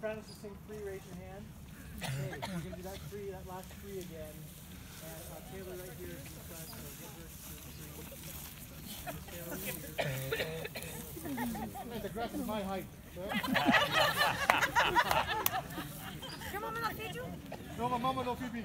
friends to sing free, raise your hand. Okay, we're gonna do that free, that last free again. And uh, Taylor right here is in the front, so give her uh, some free. Taylor, The grass is my height. Your mama not feed you? No, my mama don't feed me.